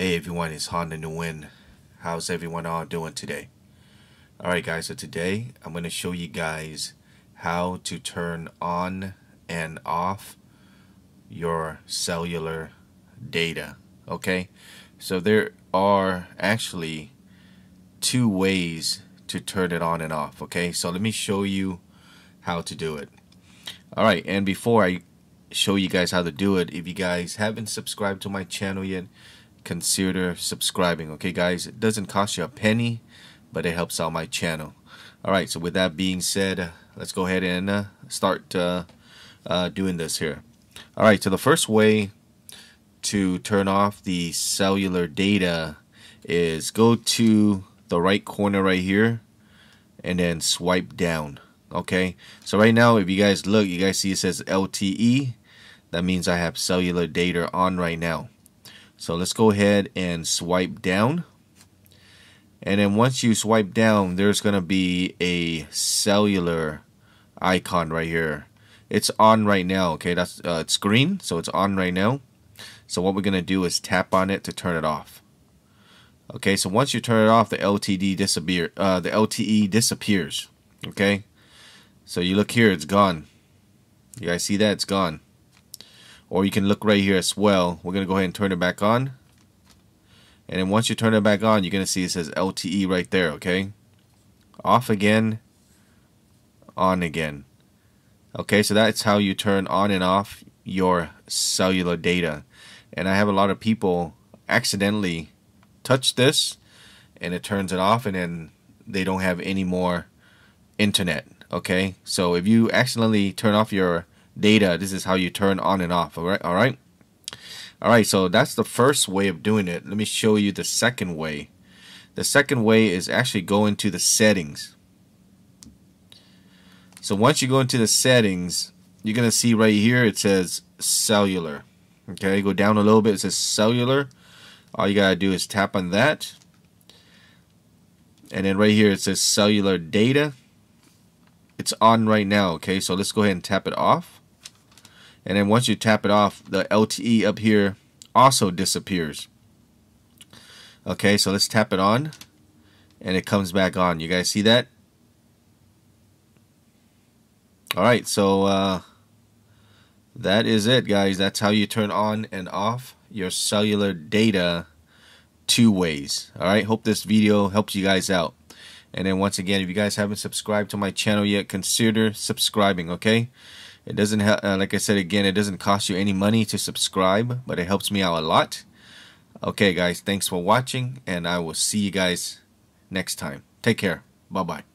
Hey everyone, it's Honda Nguyen. How's everyone all doing today? Alright guys, so today I'm going to show you guys how to turn on and off your cellular data. Okay, so there are actually two ways to turn it on and off. Okay, so let me show you how to do it. Alright, and before I show you guys how to do it, if you guys haven't subscribed to my channel yet, consider subscribing. Okay, guys, it doesn't cost you a penny, but it helps out my channel. All right, so with that being said, uh, let's go ahead and uh, start uh, uh, doing this here. All right, so the first way to turn off the cellular data is go to the right corner right here and then swipe down. Okay, so right now, if you guys look, you guys see it says LTE. That means I have cellular data on right now. So let's go ahead and swipe down. And then once you swipe down, there's going to be a cellular icon right here. It's on right now, okay? That's uh, it's green, so it's on right now. So what we're going to do is tap on it to turn it off. Okay, so once you turn it off, the LTD disappear, uh, the LTE disappears. Okay, so you look here, it's gone. You guys see that? It's gone or you can look right here as well. We're gonna go ahead and turn it back on. And then once you turn it back on you're gonna see it says LTE right there okay? Off again. On again. Okay so that's how you turn on and off your cellular data. And I have a lot of people accidentally touch this and it turns it off and then they don't have any more internet okay? So if you accidentally turn off your data. This is how you turn on and off. All right. All right. All right. So that's the first way of doing it. Let me show you the second way. The second way is actually go into the settings. So once you go into the settings, you're going to see right here it says cellular. Okay, go down a little bit. It says cellular. All you got to do is tap on that. And then right here it says cellular data. It's on right now. Okay, so let's go ahead and tap it off and then once you tap it off the LTE up here also disappears. Okay so let's tap it on and it comes back on. You guys see that? Alright so uh, that is it guys. That's how you turn on and off your cellular data two ways. Alright hope this video helps you guys out. And then once again if you guys haven't subscribed to my channel yet consider subscribing okay it doesn't, uh, like I said again, it doesn't cost you any money to subscribe, but it helps me out a lot. Okay, guys, thanks for watching, and I will see you guys next time. Take care. Bye bye.